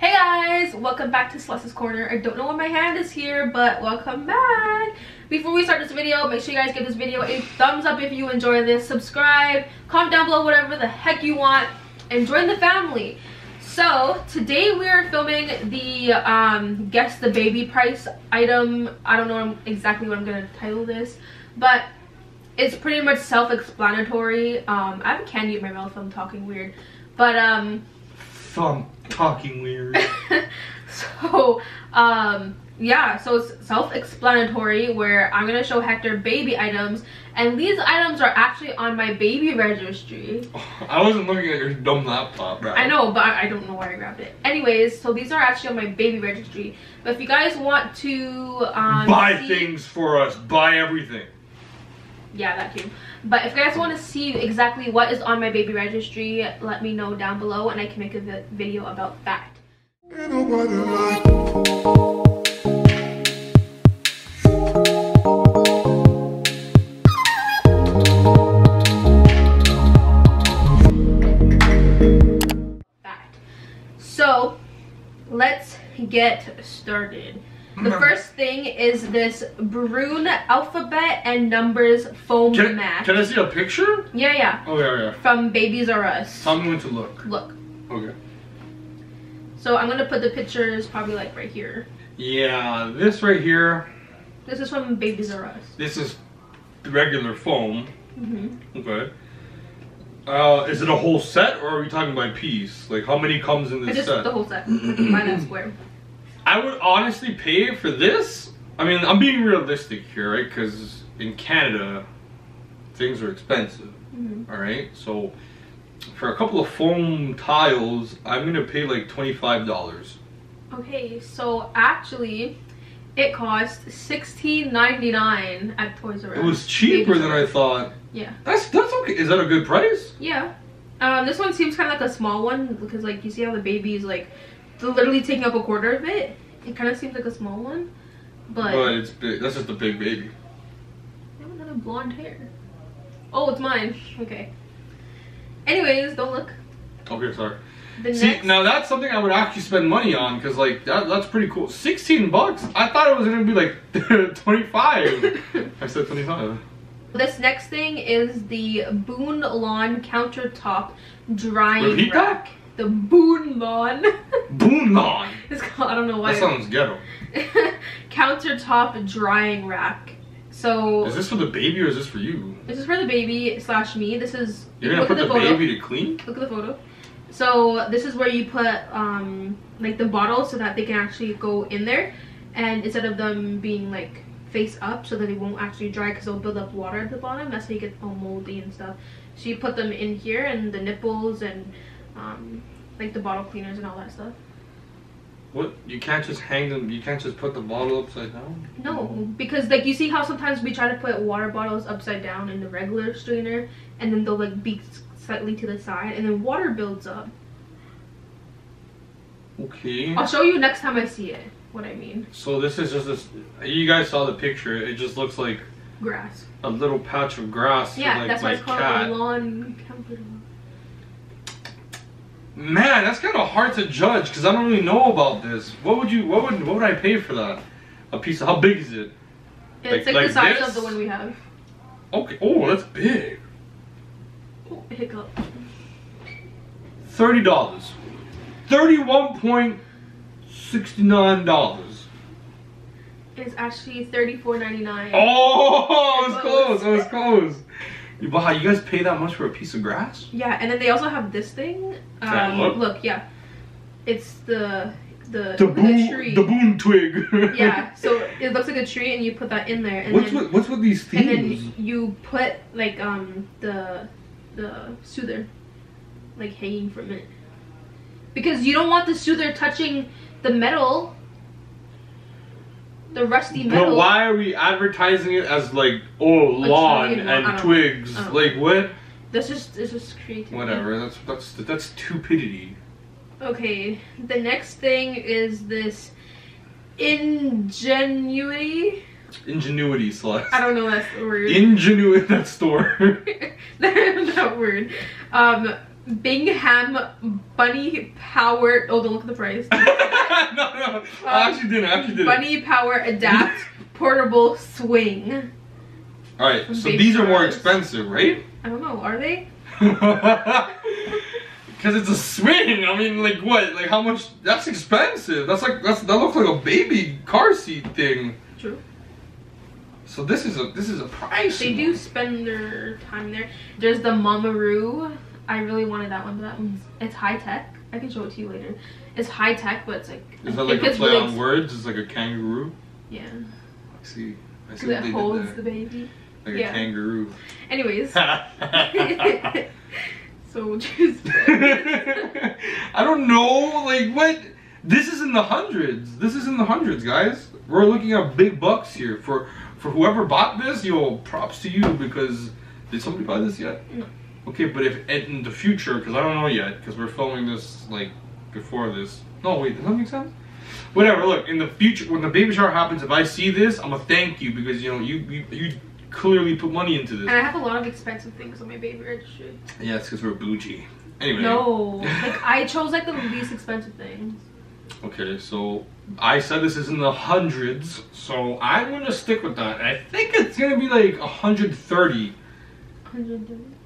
Hey guys, welcome back to Celeste's Corner. I don't know why my hand is here, but welcome back. Before we start this video, make sure you guys give this video a thumbs up if you enjoy this. Subscribe, comment down below whatever the heck you want, and join the family. So, today we are filming the um, Guess the Baby Price item. I don't know exactly what I'm going to title this, but it's pretty much self-explanatory. Um, I have a candy in my mouth I'm talking weird. But, um... I'm talking weird. so, um, yeah, so it's self-explanatory where I'm gonna show Hector baby items and these items are actually on my baby registry. I wasn't looking at your dumb laptop, bro. I know, but I don't know why I grabbed it. Anyways, so these are actually on my baby registry. But if you guys want to um, buy see... things for us, buy everything. Yeah, that too. But if you guys want to see exactly what is on my baby registry, let me know down below and I can make a vi video about that. So, let's get started. The first thing is this Bruin alphabet and numbers foam can, mat. Can I see a picture? Yeah, yeah. Oh, yeah, yeah. From Babies R Us. Me when to look. Look. Okay. So I'm gonna put the pictures probably like right here. Yeah, this right here. This is from Babies R Us. This is regular foam. Mm hmm Okay. Uh, is it a whole set or are we talking by piece? Like how many comes in this I just set? the whole set. Mine that square. I would honestly pay for this. I mean, I'm being realistic here, right? Because in Canada, things are expensive. Mm -hmm. All right, so for a couple of foam tiles, I'm gonna pay like twenty-five dollars. Okay, so actually, it cost sixteen ninety-nine at Toys R Us. It was cheaper than I thought. Yeah. That's that's okay. Is that a good price? Yeah. Um, this one seems kind of like a small one because like you see how the baby is like literally taking up a quarter of it. It kind of seems like a small one, but. But it's big. That's just a big baby. I have another blonde hair. Oh, it's mine. Okay. Anyways, don't look. Okay, sorry. The See, next... now that's something I would actually spend money on because like that, that's pretty cool. 16 bucks? I thought it was gonna be like 25. I said 25. This next thing is the Boon Lawn countertop drying Repeat rack. That? The Boon Lawn. Boon Lawn. It's called, I don't know why. That sounds ghetto. countertop drying rack. So is this for the baby or is this for you? This is for the baby slash me. This is you're gonna put the, the baby to clean. Look at the photo. So this is where you put um like the bottles so that they can actually go in there, and instead of them being like face up so that they won't actually dry because they'll build up water at the bottom. That's how you get all moldy and stuff. So you put them in here and the nipples and um like the bottle cleaners and all that stuff. What? You can't just hang them, you can't just put the bottle upside down? No, because like you see how sometimes we try to put water bottles upside down in the regular strainer and then they'll like be slightly to the side and then water builds up. Okay. I'll show you next time I see it, what I mean. So this is just this, you guys saw the picture, it just looks like grass. A little patch of grass. Yeah, like that's why it's called cat. a lawn. Man, that's kind of hard to judge because I don't really know about this. What would you? What would? What would I pay for that? A piece. Of, how big is it? It's like, like, like the size this? of the one we have. Okay. Oh, that's big. Oh, hiccup. Thirty dollars. Thirty-one point sixty-nine dollars. It's actually thirty-four ninety-nine. Oh, it was close. It was close. Wow, you guys pay that much for a piece of grass? Yeah, and then they also have this thing. Um, look? look, yeah, it's the the the, boon, tree. The boon twig. yeah, so it looks like a tree, and you put that in there. And what's then, with what's with these themes? And then you put like um the the soother, like hanging from it, because you don't want the soother touching the metal the rusty metal. But why are we advertising it as like oh lawn and, and twigs? Like what? That's just it's just creativity. Whatever. That's that's that's stupidity. Okay. The next thing is this ingenuity. Ingenuity slash. I don't know that word. Ingenuity. That store. that word. Um, Bingham Bunny Power. Oh, don't look at the price. no, no. I um, actually didn't. I actually didn't. Bunny Power Adapt Portable Swing. All right. So these are more expensive, right? I don't know. Are they? Because it's a swing. I mean, like what? Like how much? That's expensive. That's like that's that looks like a baby car seat thing. True. So this is a this is a price. They do spend their time there. There's the Mamaroo. I really wanted that one, but that one's it's high tech. I can show it to you later. It's high tech, but it's like Is that like a it's play really on words? It's like a kangaroo. Yeah, I see. I see it holds the baby. Like yeah. a kangaroo. Anyways, so just I don't know, like what? This is in the hundreds. This is in the hundreds, guys. We're looking at big bucks here for for whoever bought this. Yo, props to you because did somebody buy this yet? No. Okay, but if in the future, because I don't know yet, because we're filming this like before this. No, wait, does that make sense? Whatever. Look, in the future, when the baby shower happens, if I see this, I'm gonna thank you because you know you you, you clearly put money into this. and. I have a lot of expensive things on my baby registry. Yeah, it's because we're bougie. Anyway. No, like I chose like the least expensive things. Okay, so I said this is in the hundreds, so I'm gonna stick with that. I think it's gonna be like 130. 130.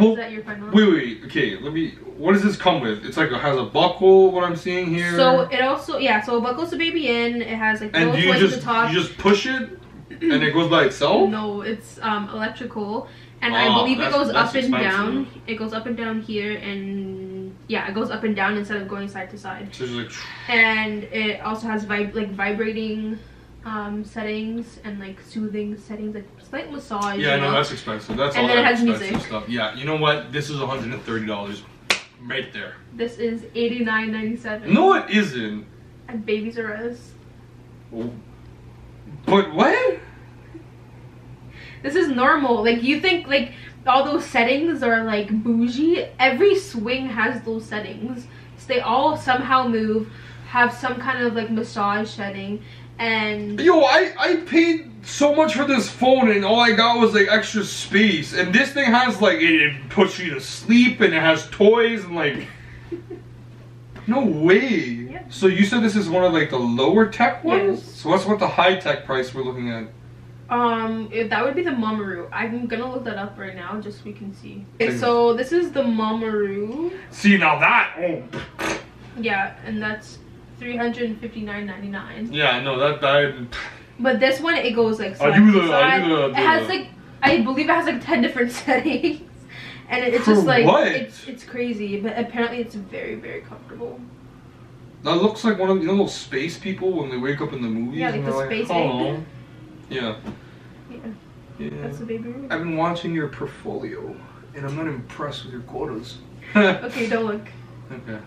Well, Is that your final? wait, wait, okay. Let me. What does this come with? It's like it has a buckle. What I'm seeing here. So it also yeah, so it buckles the baby in. It has like and little do you just at the top. you just push it, and it goes by itself. No, it's um electrical, and Oh, I believe it goes up and down. It goes up and down here, and yeah, it goes up and down instead of going side to side. So it's like. And it also has vib- like vibrating um settings and like soothing settings, like slight massage. Yeah, no, know? that's expensive. That's And all that has expensive music. stuff. Yeah, you know what? This is 130 dollars, right there. This is eighty nine ninety seven. No, it isn't. And Babies R Us. Oh. But what? This is normal. Like you think like all those settings are like bougie. Every swing has those settings. So they all somehow move, have some kind of like massage setting, and Yo, I, I paid so much for this phone and all I got was like extra space. And this thing has like, it, it puts you to sleep and it has toys and like. No way. Yeah. So you said this is one of like the lower tech ones? Yes. So what's what the high tech price we're looking at? um it- that would be the Mamaroo. I'm gonna look that up right now just so we can see. Okay, so this is the Mamaroo. See now that oh Yeah, and that's three hundred and fifty nine ninety nine. yeah no that that But this one it goes like I side do to the- I side. do the- It has like I believe it has like ten different settings, and it- it's For just like what? it's it's crazy. But apparently it's very very comfortable. that looks like one of you know those space people when they wake up in the movies Yeah, like the space like, oh. Yeah. Yeah, Yeah. that's the baby room. I've been watching your portfolio, and I'm not impressed with your quotas. Okay, don't look. Okay.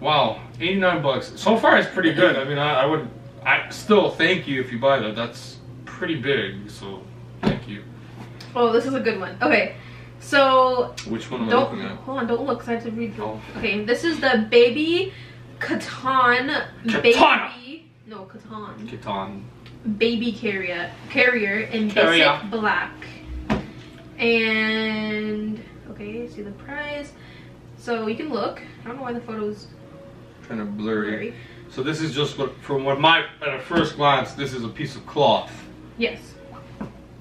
Wow, 89 bucks. So far, it's pretty good. I mean, I, I would, I still thank you if you buy that. That's pretty big. So, thank you. Oh, this is a good one. Okay, so Which one am I don't looking at? hold on. Don't look. 'cause I have to read. Oh. Okay, this is the baby K'tan Katana. baby. No, K'tan. Kitan. baby carrier carrier in Carrier. basic black and okay see the price so you can look i don't know why the photos Kind of blurry. blurry So this is just what, from what my at a first glance, this is a piece of cloth, yes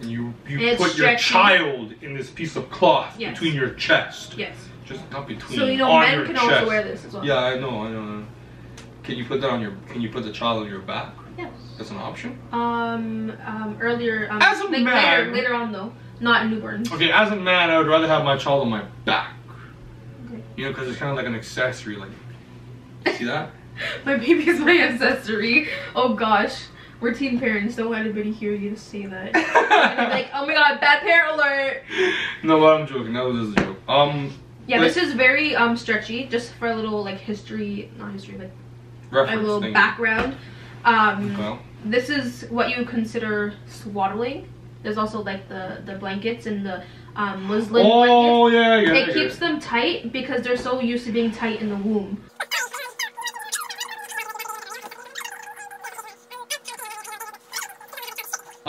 and you you And it's put your stretchy. child in this piece of cloth Yes. between your chest. yes Just not between. so you know on men your can chest. also wear this as well Yeah, I know, I know. Can you put that on your? Can you put the child on your back? yes That's an option. um um earlier um As a like man- later later on though not in newborns Okay, as a man, I would rather have my child on my back. Okay. You know, because it's kind of like an accessory. Like, see that? my baby is my accessory oh gosh we're teen parents don't let anybody hear you say that And like oh my god bad parent alert no, but I'm joking. That was just a joke. Um, Yeah, Like- this is very um stretchy, just for a little like history, not history, like a little thing. background. Um, Well, this is what you would consider swaddling. There's also like the the blankets and the um, muslin oh yeah, I get blankets. it. It keeps them tight because they're so used to being tight in the womb.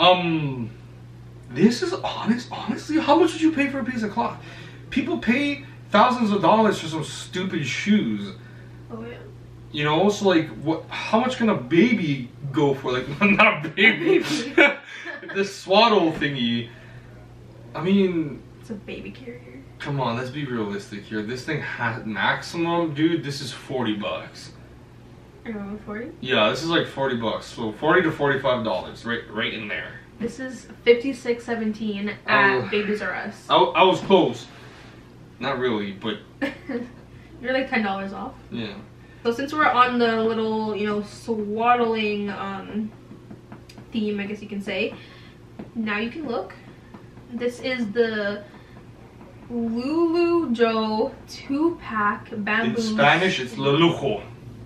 Um, this is honest. Honestly, how much would you pay for a piece of cloth? People pay thousands of dollars for some stupid shoes. Oh yeah. You know, so like, what? How much can a baby go for? Like, not a baby. this swaddle thingy. I mean, It's a baby carrier. come on, let's be realistic here. This thing has maximum, dude. This is forty bucks. Are you 40? Yeah, this is like forty bucks. So forty to forty-five dollars, right, right in there. This is 56.17 at Oh. Babies R Us. I, I was close. Not really, but You're like ten dollars off. yeah. So since we're on the little, you know, swaddling um theme, I guess you can say, now you can look. This is the Lulujo two pack bamboo. In Spanish, it's la lujo.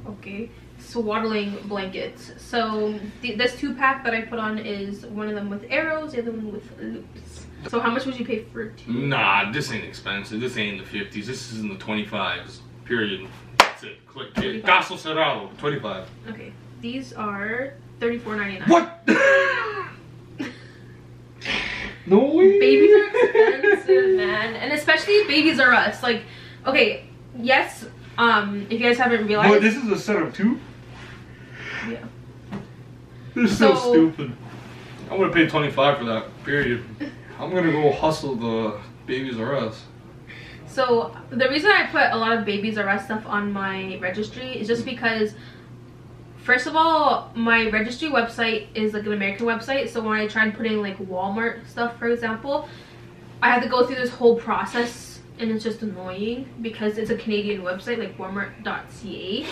Okay, swaddling blankets. So th- this two pack that I put on is one of them with arrows, the other one with loops. So how much would you pay for two? Nah, this ain't expensive. This ain't in the fifties. This is in the twenty-fives. Period. That's it. Click it. 25. Caso cerrado. Twenty-five. Okay, these are thirty four ninety nine. What? no way. Babies are expensive, man, and especially babies are us. Like, okay, yes. Um, if you guys haven't realized, Boy, this is a set of two. Yeah. This is so, So- stupid. I'm gonna pay twenty-five for that. Period. I'm gonna go hustle the babies R Us. So the reason I put a lot of babies R Us stuff on my registry is just because first of all, my registry website is like an American website, so when I tried putting like Walmart stuff, for example, I had to go through this whole process and it's just annoying because it's a Canadian website like walmart.ca.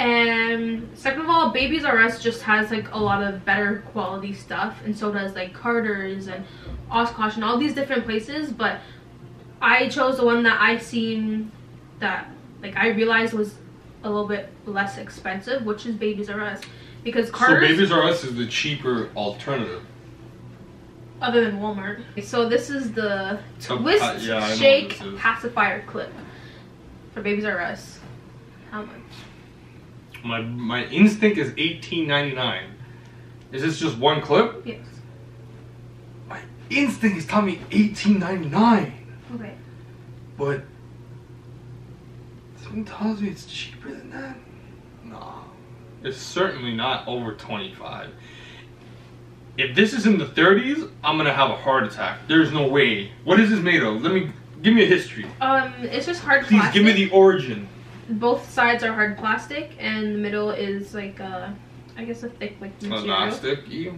And second of all, Babies R Us just has like a lot of better quality stuff, and so does like Carter's and Oshkosh and all these different places. But I chose the one that I seen that like I realized was a little bit less expensive, which is Babies R Us, because carter's So babies R Us is the cheaper alternative. other than Walmart. So this is the Twist uh, yeah, I know what Shake pacifier clip for Babies R Us. How much? My my instinct is eighteen ninety-nine. Is this just one clip? Yes. My instinct is telling me eighteen ninety-nine. Okay. But something tells me it's cheaper than that. No. It's certainly not over 25. If this is in the 30s, I'm gonna have a heart attack. There's no way. What is this made of? Let me give me a history. Um, it's just hard Please plastic. give me the origin. Both sides are hard plastic, and the middle is like a, I guess a thick like material. Elastic. You.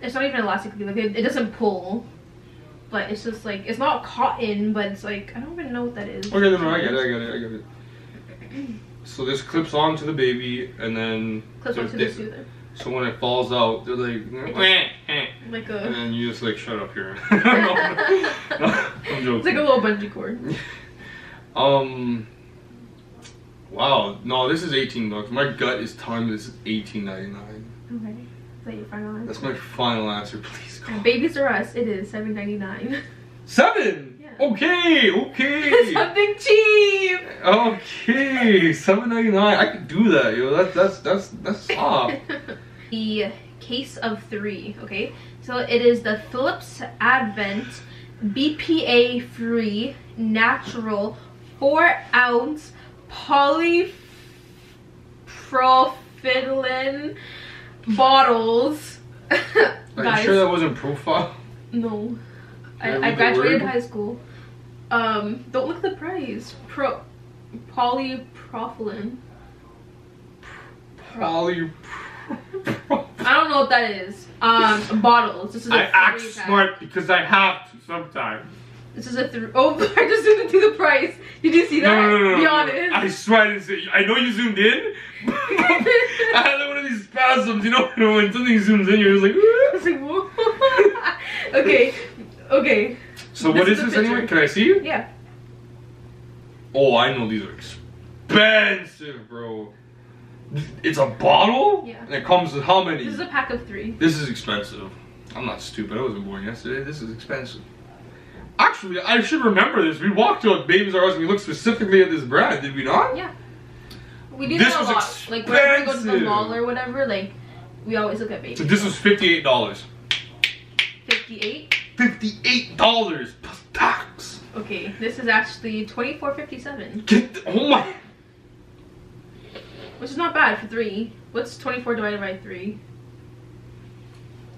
It's not even elastic. Like it, it doesn't pull, but it's just like it's not cotton, but it's like I don't even know what that is. Okay, no, no, I get it, I get it, I get it. So this clips onto the baby, and then Clips so onto the soother, So when it falls out, they're like, "Meh, eh." like and then you just like shut up here. no, no, I'm joking. It's like a little bungee cord. Um. Wow. No, this is 18 bucks. My gut is telling me this is 18.99. Okay. Is that your final answer? That's my final answer. Please go. And Babies R Us, it is seven ninety nine. Seven. Yeah. Okay. Okay. Something cheap. okay. 7.99. I could do that, yo. That's that's that's that's soft. the case of three. Okay, so it is the Philips Avent BPA free natural four ounce polypropylene bottles. Are you sure that wasn't profile? no, I I, I graduated high school. Um, don't look at the price. Pro polypropylene. Poly. I don't know what that is. Um, bottles. This is a I act smart because I have to sometimes. This is a three. Oh, I just zoomed into the price. Did you see that? No, no, no, no. Be honest. I swear I didn't see. I know you zoomed in. I had one of these spasms, you know, when something zooms in, you're just like. I was like, whoa. okay, okay. So This what is is this anyway? Can I see you? Yeah. Oh, I know these are expensive, bro. It's a bottle. Yeah. And it comes with how many? This is a pack of three. This is expensive. I'm not stupid. I wasn't born yesterday. This is expensive. Actually, I should remember this. We walked to a Babies R Us and we looked specifically at this brand, did we not? Yeah. We do This that a was lot. Like whenever we go to the mall or whatever, like we always look at babies. So this was fifty-eight dollars. Fifty-eight. Fifty-eight dollars plus tax. Okay, this is actually twenty four fifty seven, Get the- oh my. which is not bad for three. What's twenty four divided by three?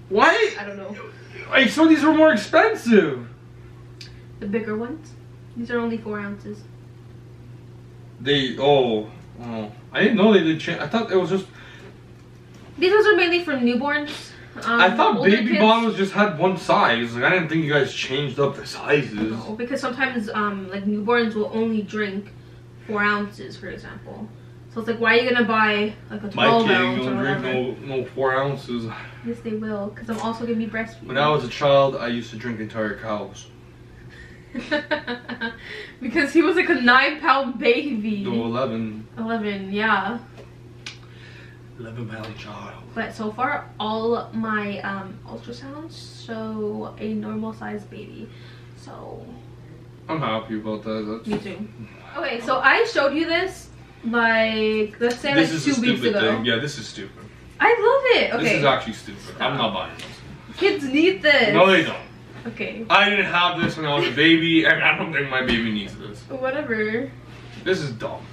What? I don't know. Like of these were more expensive. The bigger ones. These are only four ounces. They oh oh I didn't know they did change. I thought it was just. These ones are mainly for newborns. Um, I thought baby kids- bottles just had one size. Like I didn't think you guys changed up the sizes. No, because sometimes um like newborns will only drink four ounces, for example. So it's like, why are you gonna buy like a 12 My kid ounce don't drink no no four ounces. Yes, they will, because I'm also gonna be breastfeeding. When I was a child, I used to drink entire cows. because he was like a nine pound baby. No, 11. Eleven, yeah. 11 pound child. But so far, all my um, ultrasounds show a normal sized baby. So I'm happy about that. me That's, too. Okay, so I showed you this like let's say this like is two a weeks stupid ago. thing. Yeah, this is stupid. I love it. Okay, This is actually stupid. I'm not buying this. kids need this. No, they don't. Okay, I didn't have this when I was a baby, and I don't think my baby needs this. whatever. This is dumb.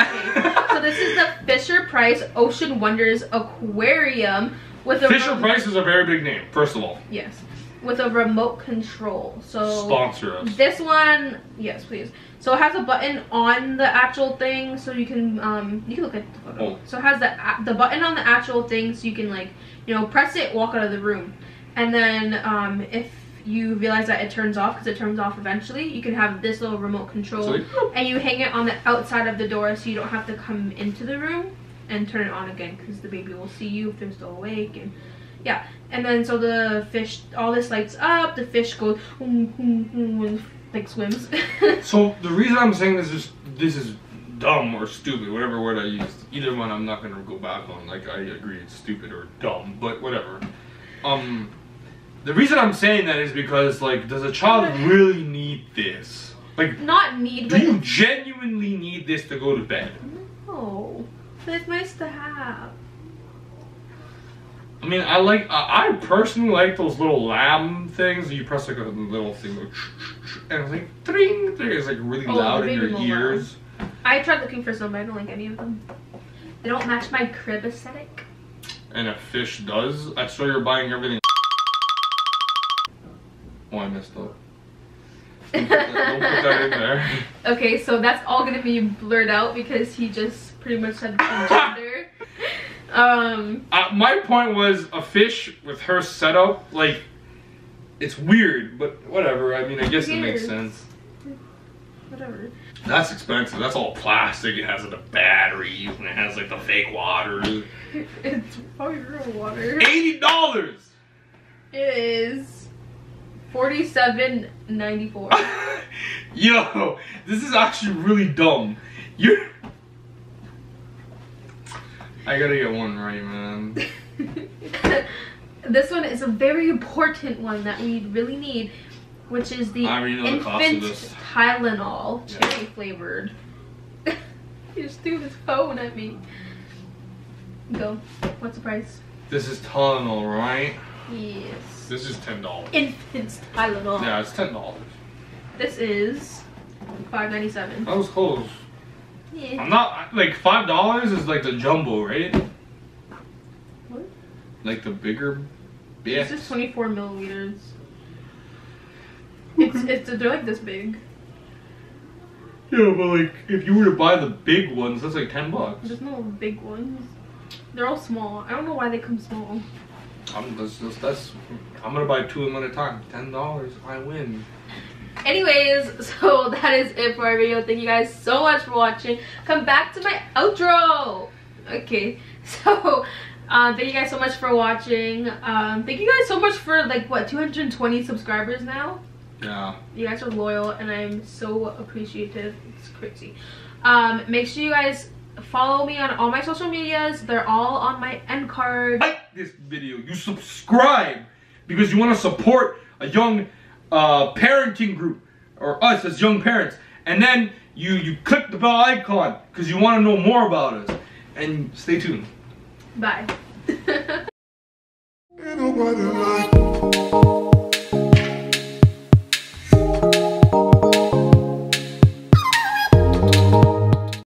Okay, so this is the Fisher Price Ocean Wonders Aquarium with a Fisher Price is a very big name, first of all. Yes, with a remote control. So Sponsor us. This one, yes, please. So it has a button on the actual thing, so you can um you can look at the photo. Oh. So it has the the button on the actual thing, so you can like you know press it, walk out of the room, and then um if you realize that it turns off because it turns off eventually, you can have this little remote control, So like, and you hang it on the outside of the door, so you don't have to come into the room and turn it on again because the baby will see you if they're still awake and yeah and then so the fish all this lights up the fish goes "Hmm, hmm, hmm," and like swims So the reason I'm saying this is this is dumb or stupid, whatever word I used. Either one I'm not gonna go back on. Like I agree it's stupid or dumb, but whatever. Um the reason I'm saying that is because like does a child really need this? Like not need do but you genuinely need this to go to bed? no but it's nice to have I mean, I like. I I personally like those little lamb things. You press like a little thing, like, and it's like tring, tring. It's like really Oh, loud in your loud. ears. i tried looking for some but i don't like any of them they don't match my crib aesthetic And a fish does. I saw you're buying everything. Oh, I messed up. Don't put that in there. okay so that's all gonna be blurred out because he just pretty much said gender um Uh, my point was a fish with her setup, like, it's weird, but whatever. I mean, I guess it makes sense. whatever That's expensive. That's all plastic. It has the batteries and it has like the fake water. it's probably real water Eighty dollars. It is forty-seven ninety-four. Yo, this is actually really dumb. You're. I gotta get one right, man. this one is a very important one that we really need, which is the I the infant. Tylenol Yeah. cherry flavored. he just threw his phone at me. Go. What's the price? This is Tylenol, right? Yes. This is ten dollars. Infant Tylenol. Yeah, it's ten dollars. This is five ninety-seven. That was close. Yeah. I'm not like five dollars is like the jumbo, right? What? Like the bigger. This Yeah. is twenty-four milliliters. It's it's they're like this big. Yeah, but like if you were to buy the big ones, that's like ten bucks. There's no big ones. They're all small. I don't know why they come small. I'm I'm gonna buy two of them at a time. Ten dollars, I win. Anyways, so that is it for our video. Thank you guys so much for watching. Come back to my outro. Okay, so um, thank you guys so much for watching. Um, thank you guys so much for like what 220 subscribers now. Yeah. You guys are loyal, and I'm so appreciative. It's crazy. Um, make sure you guys follow me on all my social medias. They're all on my end card. Like this video, you subscribe because you want to support a young uh, parenting group or us as young parents, and then you you click the bell icon because you want to know more about us. And stay tuned. Bye. Ain't nobody like